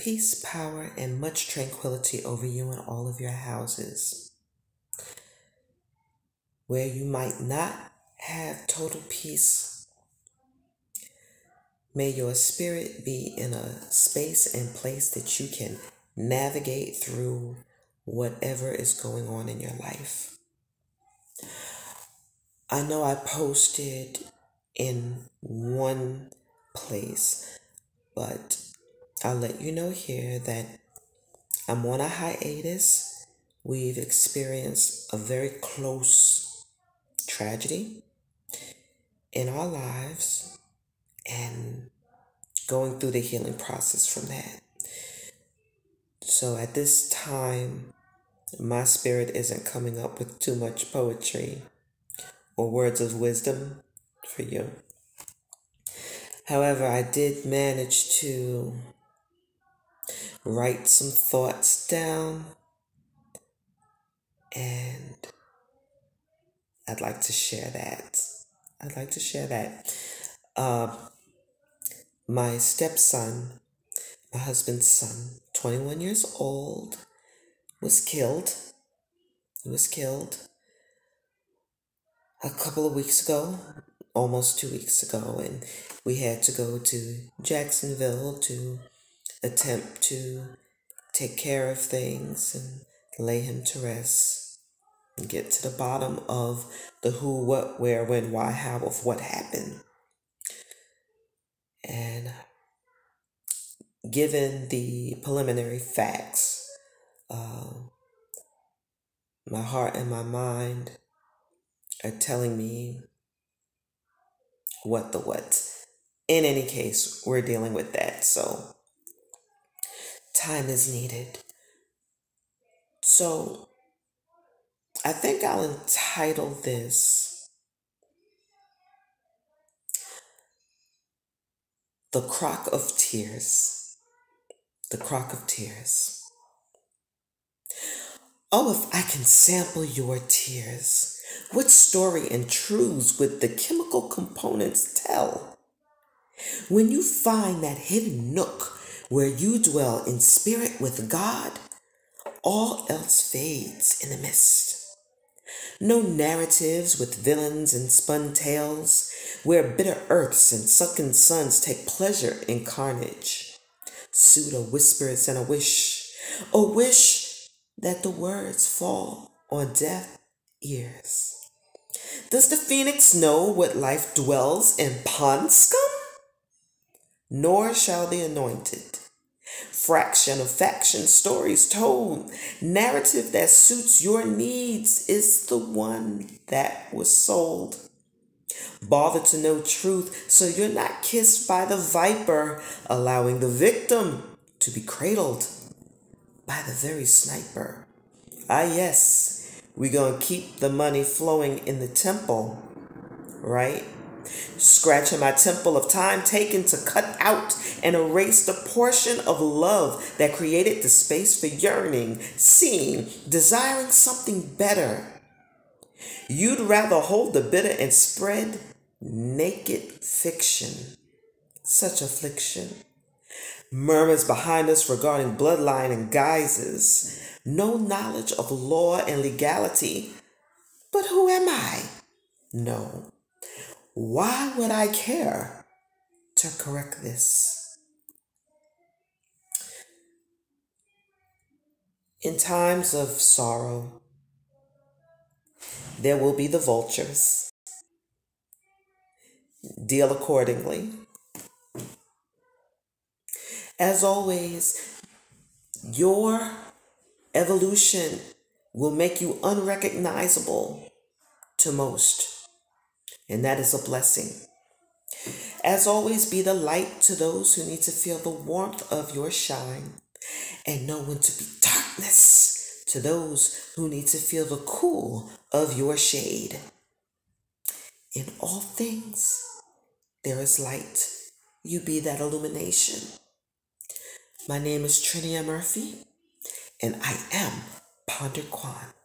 peace, power, and much tranquility over you and all of your houses. Where you might not have total peace, may your spirit be in a space and place that you can navigate through whatever is going on in your life. I know I posted in one place, but I'll let you know here that I'm on a hiatus. We've experienced a very close tragedy in our lives and going through the healing process from that. So at this time, my spirit isn't coming up with too much poetry or words of wisdom for you. However, I did manage to write some thoughts down and I'd like to share that. I'd like to share that. Uh, my stepson, my husband's son, 21 years old, was killed. He was killed a couple of weeks ago, almost two weeks ago, and we had to go to Jacksonville to attempt to take care of things and lay him to rest and get to the bottom of the who, what, where, when, why, how of what happened. And given the preliminary facts, uh, my heart and my mind are telling me what the what. In any case, we're dealing with that, so time is needed. So I think I'll entitle this The Croc of Tears. The Croc of Tears. Oh, if I can sample your tears, what story and truths would the chemical components tell? When you find that hidden nook where you dwell in spirit with God, all else fades in the mist. No narratives with villains and spun tales, where bitter earths and sunken suns take pleasure in carnage. Pseudo whispers and a wish, a wish that the words fall on deaf ears. Does the phoenix know what life dwells in pond scum? Nor shall the anointed. Fraction of faction stories told, narrative that suits your needs is the one that was sold. Bother to know truth so you're not kissed by the viper, allowing the victim to be cradled by the very sniper. Ah, yes, going to keep the money flowing in the temple, right? Scratching my temple of time taken to cut out and erase the portion of love that created the space for yearning, seeing, desiring something better. You'd rather hold the bitter and spread naked fiction. Such affliction murmurs behind us regarding bloodline and guises, no knowledge of law and legality. But who am I? No. Why would I care to correct this? In times of sorrow, there will be the vultures. Deal accordingly. As always, your evolution will make you unrecognizable to most, and that is a blessing. As always, be the light to those who need to feel the warmth of your shine, and know when to be darkness to those who need to feel the cool of your shade. In all things, there is light. You be that illumination. My name is Trinia Murphy, and I am Ponder Qwan.